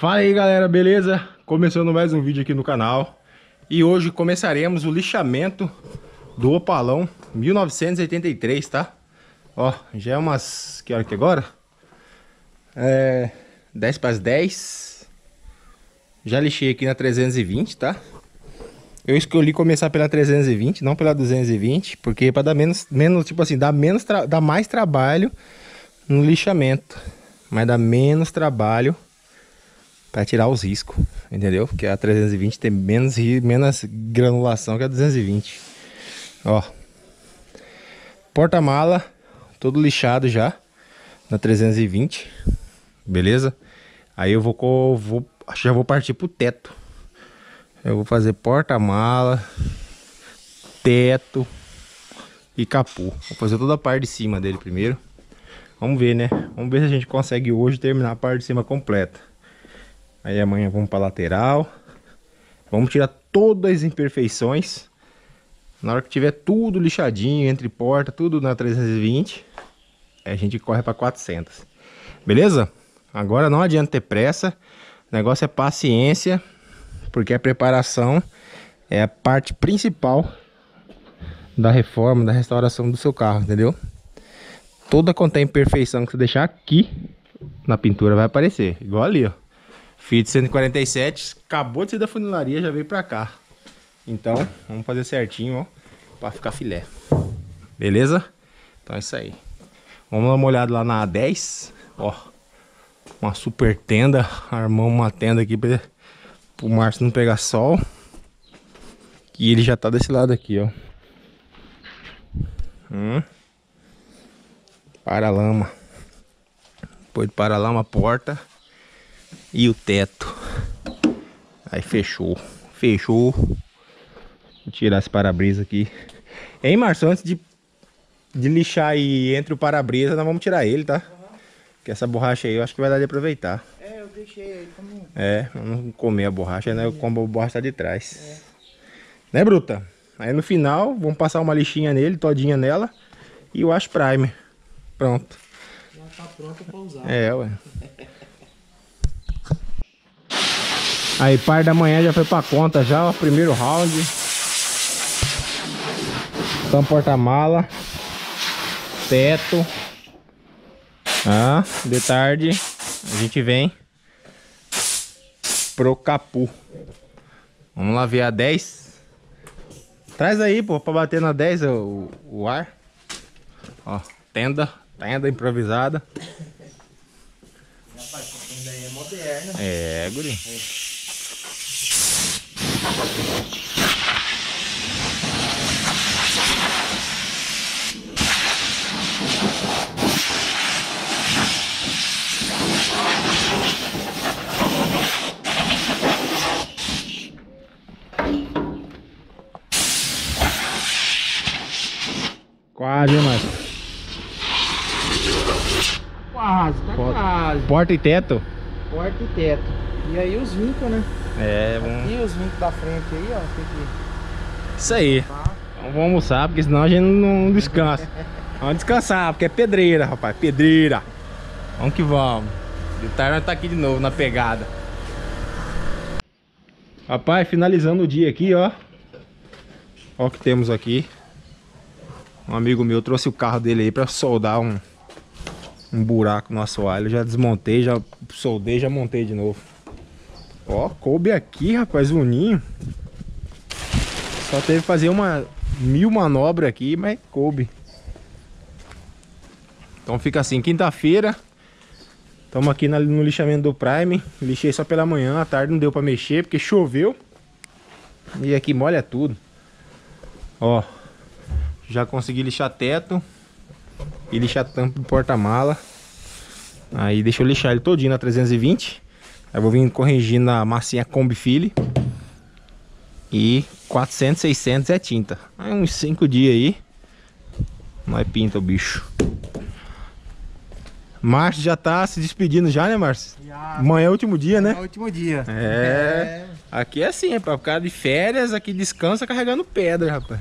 Fala aí galera, beleza? Começando mais um vídeo aqui no canal E hoje começaremos o lixamento do Opalão 1983, tá? Ó, já é umas... que hora que é agora? É... 10 para as 10 Já lixei aqui na 320, tá? Eu escolhi começar pela 320, não pela 220 Porque para dar menos, menos, tipo assim, dá, menos dá mais trabalho no lixamento Mas dá menos trabalho para tirar os riscos, entendeu? Porque a 320 tem menos, menos granulação que a 220. Ó. Porta-mala, todo lixado já, na 320, beleza? Aí eu vou, vou já vou partir pro teto. Eu vou fazer porta-mala, teto e capô. Vou fazer toda a parte de cima dele primeiro. Vamos ver, né? Vamos ver se a gente consegue hoje terminar a parte de cima completa. Aí amanhã vamos para lateral. Vamos tirar todas as imperfeições. Na hora que tiver tudo lixadinho, entre porta, tudo na 320, a gente corre para 400. Beleza? Agora não adianta ter pressa. O negócio é paciência, porque a preparação é a parte principal da reforma, da restauração do seu carro, entendeu? Toda é imperfeição que você deixar aqui na pintura vai aparecer, igual ali, ó. Fiat 147, acabou de sair da funilaria, já veio pra cá. Então, vamos fazer certinho, ó, pra ficar filé. Beleza? Então é isso aí. Vamos dar uma olhada lá na A10, ó. Uma super tenda, armamos uma tenda aqui pra, pro Márcio não pegar sol. E ele já tá desse lado aqui, ó. Hum. Paralama. Depois de paralama, porta e o teto. Aí fechou. Fechou. Vou tirar esse para-brisa aqui. Hein, Márcio? Antes de, de lixar aí entre o para-brisa, nós vamos tirar ele, tá? Uhum. Que essa borracha aí eu acho que vai dar de aproveitar. É, eu deixei ele como... É, vamos comer a borracha, né? Eu como a borracha tá de trás. É. Né, Bruta? Aí no final, vamos passar uma lixinha nele, todinha nela. E o Ash Primer. Pronto. Já tá pronto pra usar. É, ué. Aí, par da manhã já foi pra conta já, ó, primeiro round. Então, porta-mala. Teto. Ah, de tarde a gente vem pro capu. Vamos lá ver a 10. Traz aí, pô, pra bater na 10 o, o ar. Ó, tenda, tenda improvisada. Rapaz, essa tenda aí é moderna. É, guri. É. Quase, mas. Quase, tá porta, quase. Porta e teto? Porta e teto. E aí os vincos, né? É, vamos... Aqui os vincos da frente aí, ó. Tem que... Isso aí. Então vamos almoçar, porque senão a gente não descansa. vamos descansar, porque é pedreira, rapaz. Pedreira. Vamos que vamos. De tarde tá aqui de novo, na pegada. Rapaz, finalizando o dia aqui, ó. Ó o que temos aqui. Um amigo meu trouxe o carro dele aí pra soldar um, um buraco no assoalho. Já desmontei, já soldei, já montei de novo. Ó, coube aqui, rapaz, o ninho. Só teve que fazer uma mil manobra aqui, mas coube. Então fica assim, quinta-feira. Estamos aqui no lixamento do Prime. Lixei só pela manhã, à tarde não deu pra mexer, porque choveu. E aqui molha tudo. Ó, já consegui lixar teto. E lixar tampa do porta-mala. Aí deixa eu lixar ele todinho na 320. Aí vou vir corrigindo a massinha Combi Fili. E 400, 600 é tinta. Aí uns 5 dias aí. Nós pinta o bicho. Márcio já tá se despedindo já, né, Márcio? Já. Amanhã é o último dia, né? É o último dia. É. é. Aqui é assim, é pra ficar de férias, aqui descansa carregando pedra, rapaz.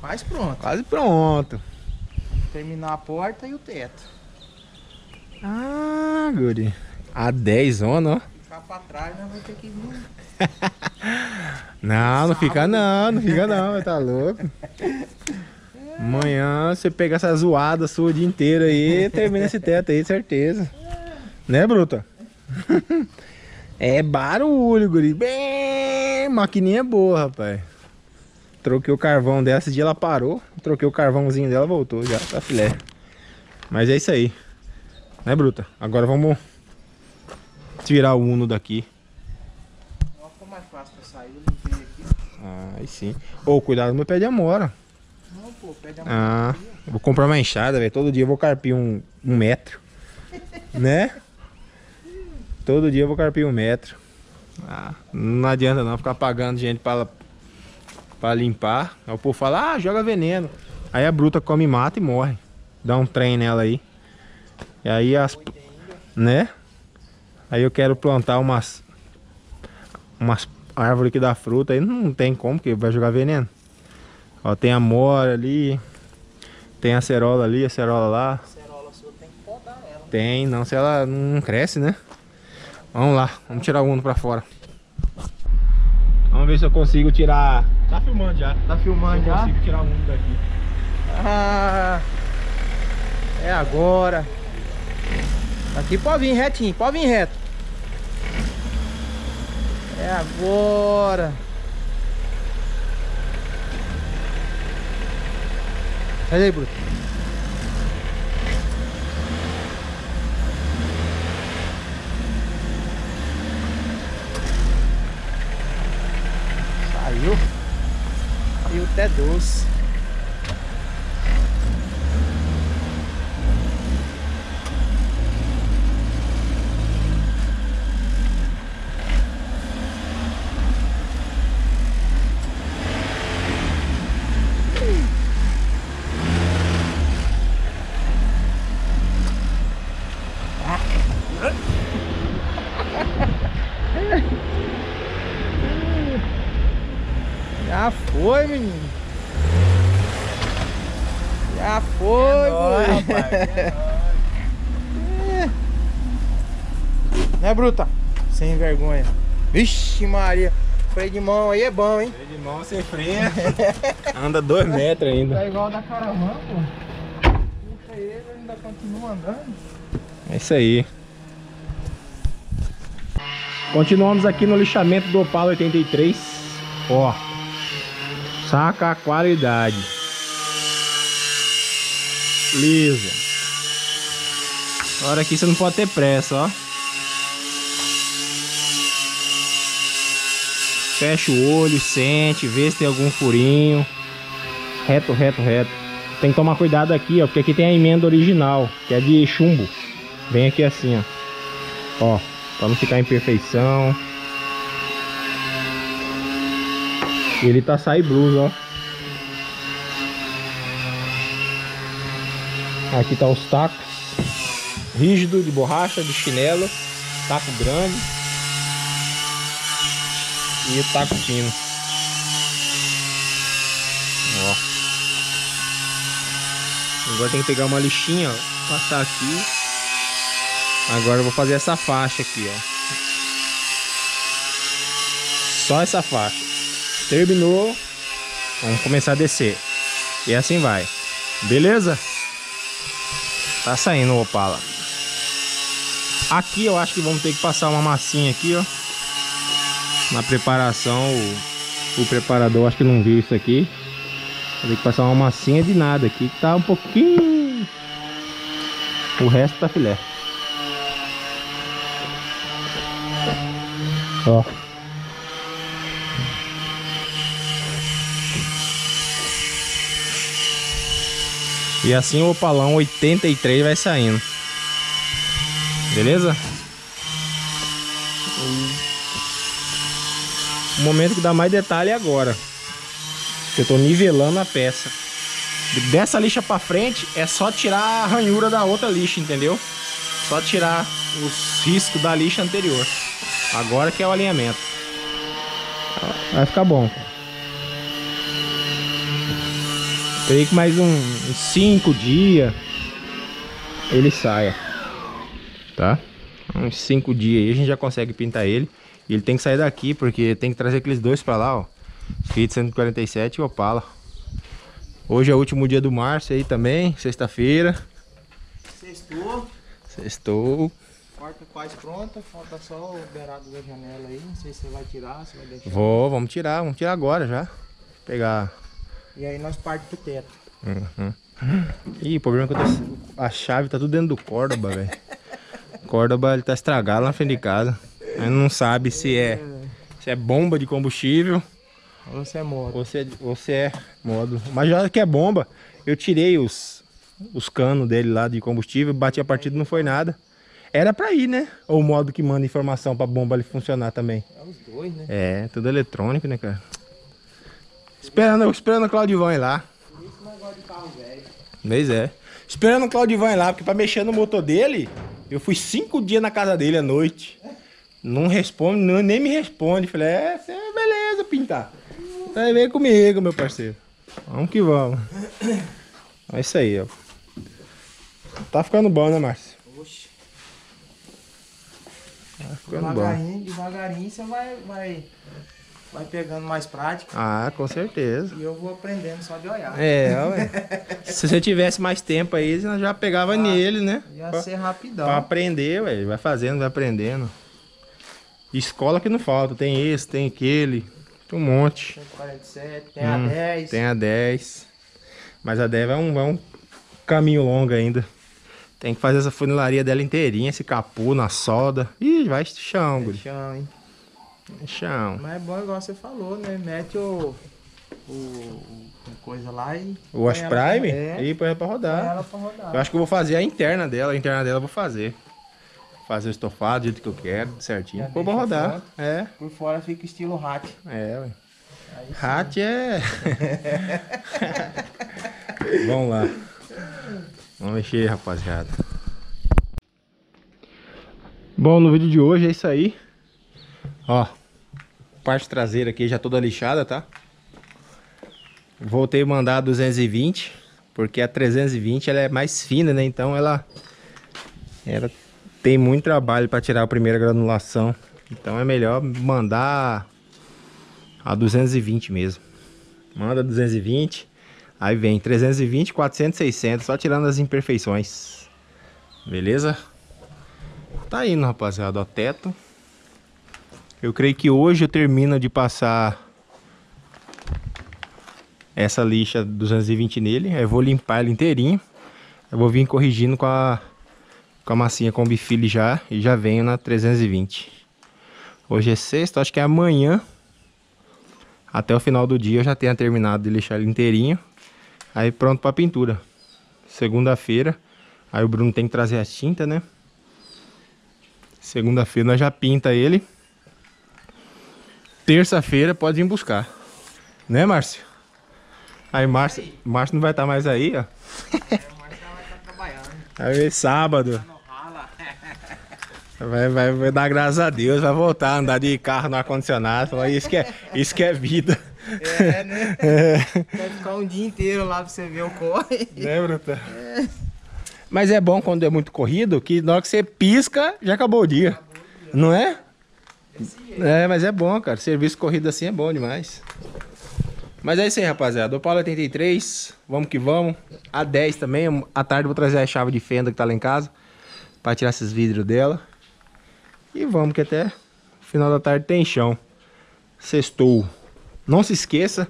Quase pronto. Quase pronto. Terminar a porta e o teto. Ah, guri. A 10 zona, ó. pra trás, nós vamos ter que vir. Não, não fica não, não fica não, tá louco. Amanhã você pega essa zoada sua o dia inteiro aí termina esse teto aí, certeza. Né, Bruta? É barulho, guri. Bem, maquininha boa, rapaz. Troquei o carvão dela, esse dia ela parou. Troquei o carvãozinho dela, voltou já, tá filé. Mas é isso aí. Né, Bruta? Agora vamos tirar o Uno daqui. Ó, ficou mais fácil pra sair, eu limpei aqui. Ah, aí sim. Ô, cuidado no meu pé de amora. Não, pô, pede a Ah, eu vou comprar uma enxada, velho. Todo dia eu vou carpir um, um metro. né? Todo dia eu vou carpir um metro. Ah, não adianta não ficar pagando gente pra, pra limpar. Aí o povo fala, ah, joga veneno. Aí a bruta come, mata e morre. Dá um trem nela aí. E aí as. Né? Aí eu quero plantar umas. Umas árvores que dá fruta. Aí não tem como, porque vai jogar veneno. Ó, tem a mora ali. Tem a cerola ali, a cerola lá. A cerola sua tem que podar ela. Tem, não, se ela não cresce, né? Vamos lá, vamos tirar o Uno pra fora. Vamos ver se eu consigo tirar. Tá filmando já. Tá filmando já? consigo tirar o Uno daqui. Ah, é agora. Aqui pode vir retinho, pode vir reto. É agora. Sai daí, Bruto. Saiu. Saiu até doce. Já foi, menino. Já foi, nóis, guri. rapaz, Né, Bruta? Sem vergonha. Vixe, Maria. Freio de mão aí é bom, hein? De mão sem freio. Anda dois metros ainda. Tá igual da caravana, pô. Puxa ele, ainda continua andando. É isso aí. Continuamos aqui no lixamento do Opala 83. Ó. Saca a qualidade. Liso. Agora aqui você não pode ter pressa, ó. Fecha o olho, sente, vê se tem algum furinho. Reto, reto, reto. Tem que tomar cuidado aqui, ó, porque aqui tem a emenda original, que é de chumbo. Vem aqui assim, ó. Ó, pra não ficar em perfeição. Ele tá sai blues, ó. Aqui tá os tacos. Rígido, de borracha, de chinelo. Taco grande. E taco fino. Ó. Agora tem que pegar uma lixinha, ó. Passar aqui. Agora eu vou fazer essa faixa aqui, ó. Só essa faixa. Terminou. Vamos começar a descer. E assim vai. Beleza? Tá saindo o Opala. Aqui eu acho que vamos ter que passar uma massinha aqui, ó. Na preparação, o, o preparador acho que não viu isso aqui. Ter que passar uma massinha de nada aqui, que tá um pouquinho... O resto tá filé. Ó. E assim o opalão 83 vai saindo. Beleza? O momento que dá mais detalhe é agora. Eu tô nivelando a peça. Dessa lixa pra frente é só tirar a ranhura da outra lixa, entendeu? Só tirar os riscos da lixa anterior. Agora que é o alinhamento. Vai ficar bom. Creio que mais um 5 dias ele saia. Tá? Uns 5 dias aí a gente já consegue pintar ele. E ele tem que sair daqui, porque tem que trazer aqueles dois pra lá, ó. Fiat 147 e Opala. Hoje é o último dia do março aí também, sexta-feira. Sextou. Sextou. Porta quase pronta, falta só o beirado da janela aí. Não sei se você vai tirar, se vai deixar. Vou, vamos tirar, vamos tirar agora já. Pegar. E aí nós partimos pro teto. Uhum. Ih, o problema é que tô... a chave tá tudo dentro do Córdoba, velho. Córdoba ele tá estragado lá na frente de casa. Não sabe se é, se é bomba de combustível Ou você é moto. ou se é, ou se é módulo. Mas já que é bomba, eu tirei os, os canos dele lá de combustível, bati a partida não foi nada. Era pra ir, né? Ou o modo que manda informação pra bomba ele funcionar também. É os dois, né? É, tudo eletrônico, né, cara? Esperando, esperando o Claudivão ir lá. Por isso não gosta de carro velho. Pois é. Esperando o Claudivão ir lá, porque pra mexer no motor dele, eu fui cinco dias na casa dele à noite. Não responde, não, nem me responde. Falei, é, cê- beleza, pintar. Então vem comigo, meu parceiro. Vamos que vamos. É isso aí, ó. Tá ficando bom, né, Márcio? Oxe. Tá ficando bom. Devagarinho, devagarinho você vai, vai, vai pegando mais prática. Ah, com certeza. E eu vou aprendendo só de olhar. É, ué. Se você tivesse mais tempo aí, você já pegava nele, né? Ia Pra- ser rapidão. Pra aprender, velho. Vai fazendo, vai aprendendo. Escola que não falta. Tem esse, tem aquele. Tem um monte. 147, tem a 10. Hum, Tem a 10. Mas a 10 é um, é um caminho longo ainda. Tem que fazer essa funilaria dela inteirinha, esse capô na solda. Ih, vai chão, É guri. chão, hein? Chão. Mas é bom igual você falou, né? Mete o. O. o coisa lá e. O ela Prime pra- É, e põe ela pra põe rodar. ela pra rodar. Eu acho que eu vou fazer a interna dela. A interna dela eu vou fazer. Fazer o estofado do jeito que eu quero, certinho. Já Pô, pra rodar. pronto. É, Por fora fica estilo hat. é, ué. Aí sim. Hat é. Vamos lá. Vamos mexer, rapaziada. Bom, no vídeo de hoje é isso aí. Ó, parte traseira aqui já toda lixada, tá? Voltei a mandar a 220, porque a 320 ela é mais fina, né? Então ela ela tem muito trabalho para tirar a primeira granulação. Então é melhor mandar a 220 mesmo. Manda 220, aí vem 320, 400, 600, só tirando as imperfeições. Beleza? Tá indo, rapaziada, ó, teto. Eu creio que hoje eu termino de passar essa lixa 220 nele. Aí eu vou limpar ele inteirinho. Eu vou vir corrigindo com a, com a massinha com bifile já. E já venho na 320. Hoje é sexta, acho que é amanhã. Até o final do dia eu já tenha terminado de lixar ele inteirinho. Aí pronto pra pintura. Segunda-feira. Aí o Bruno tem que trazer a tinta, né? Segunda-feira nós já pinta ele. Terça-feira pode vir buscar. Né, Márcio? Aí Márcio, Márcio não vai estar mais aí, ó. É, mas ela vai estar trabalhando. Aí sábado. Vai, vai, vai dar graças a Deus, vai voltar a andar de carro no ar-condicionado. Falar, Isso que é, isso que é vida. É, né? É. Vai ficar um dia inteiro lá pra você ver o corre. Né, Bruta? Mas é bom quando é muito corrido, que na hora que você pisca, já acabou o dia. Não é? É, mas é bom, cara. Serviço corrido assim é bom demais. Mas é isso aí, rapaziada. O Paulo 83, vamos que vamos. A 10 também. À tarde eu vou trazer a chave de fenda que tá lá em casa. Pra tirar esses vidros dela. E vamos que até final da tarde tem chão. Sextou. Não se esqueça,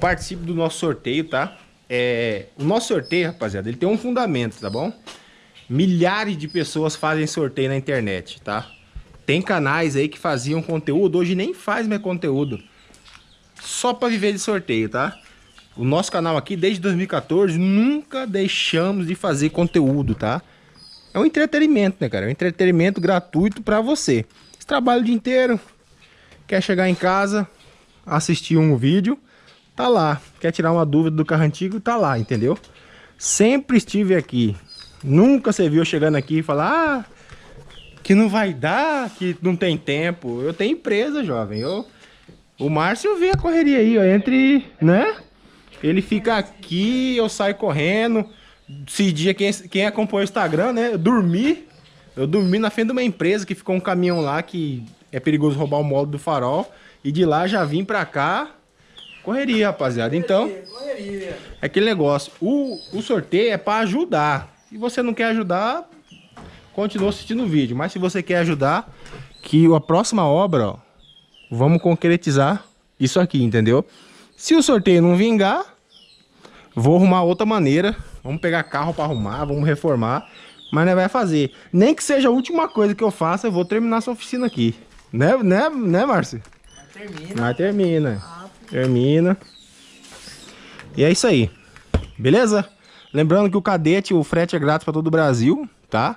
participe do nosso sorteio, tá? É, o nosso sorteio, rapaziada, ele tem um fundamento, tá bom? Milhares de pessoas fazem sorteio na internet, tá? Tem canais aí que faziam conteúdo, hoje nem faz mais conteúdo. Só pra viver de sorteio, tá? O nosso canal aqui, desde 2014, nunca deixamos de fazer conteúdo, tá? É um entretenimento, né, cara? É um entretenimento gratuito pra você. Você trabalha o dia inteiro, quer chegar em casa, assistir um vídeo, tá lá. Quer tirar uma dúvida do carro antigo, tá lá, entendeu? Sempre estive aqui. Nunca você viu chegando aqui e falar, ah, que não vai dar, que não tem tempo. Eu tenho empresa, jovem. Eu, o Márcio vê a correria aí, ó, entre, né? Ele fica aqui, eu saio correndo. Se dia quem, quem acompanha o Instagram, né? Eu dormi Eu dormi na frente de uma empresa que ficou um caminhão lá que é perigoso roubar o módulo do farol. E de lá já vim pra cá. Correria, rapaziada. Então, Correria. é aquele negócio. O, o sorteio é pra ajudar. Se você não quer ajudar, continua assistindo o vídeo. Mas se você quer ajudar, que a próxima obra, ó, vamos concretizar isso aqui, entendeu? Se o sorteio não vingar, vou arrumar outra maneira. Vamos pegar carro pra arrumar, vamos reformar. Mas não vai fazer. Nem que seja a última coisa que eu faça, eu vou terminar essa oficina aqui. Né, né, né, Márcio? Termina. Mas termina. Termina. E é isso aí. Beleza? Lembrando que o cadete, o frete é grátis para todo o Brasil, tá?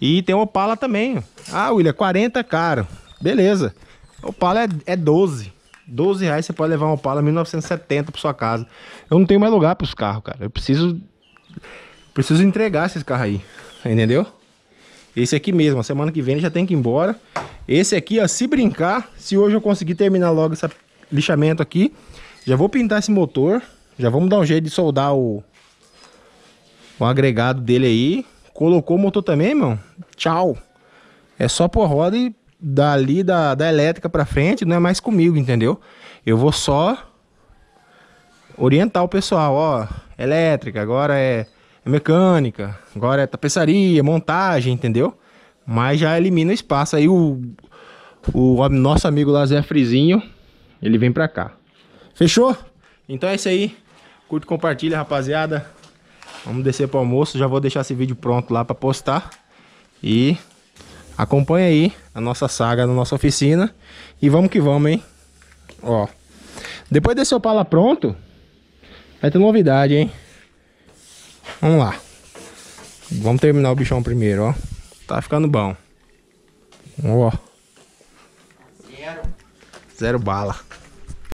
E tem o Opala também. Ah, William, 40 é caro. Beleza. Opala é, é 12. 12 reais você pode levar um Opala 1970 para sua casa. Eu não tenho mais lugar para os carros, cara. Eu preciso preciso entregar esses carros aí. Entendeu? Esse aqui mesmo, a semana que vem já tem que ir embora. Esse aqui, ó, se brincar, se hoje eu conseguir terminar logo esse lixamento aqui, já vou pintar esse motor. Já vamos dar um jeito de soldar o, o agregado dele aí. Colocou o motor também, meu. Tchau. É só por roda e dali da, da elétrica pra frente, não é mais comigo, entendeu? Eu vou só orientar o pessoal, ó. Elétrica, agora é, é mecânica, agora é tapeçaria, montagem, entendeu? Mas já elimina espaço. Aí o, o nosso amigo lá, Zé Frizinho, ele vem pra cá. Fechou? Então é isso aí. Curte, compartilha, rapaziada. Vamos descer pro almoço. Já vou deixar esse vídeo pronto lá pra postar. E acompanha aí a nossa saga na nossa oficina. E vamos que vamos, hein? Ó. Depois desse Opala pronto, vai ter novidade, hein? Vamos lá. Vamos terminar o bichão primeiro, ó. Tá ficando bom. Ó. Zero. Zero bala.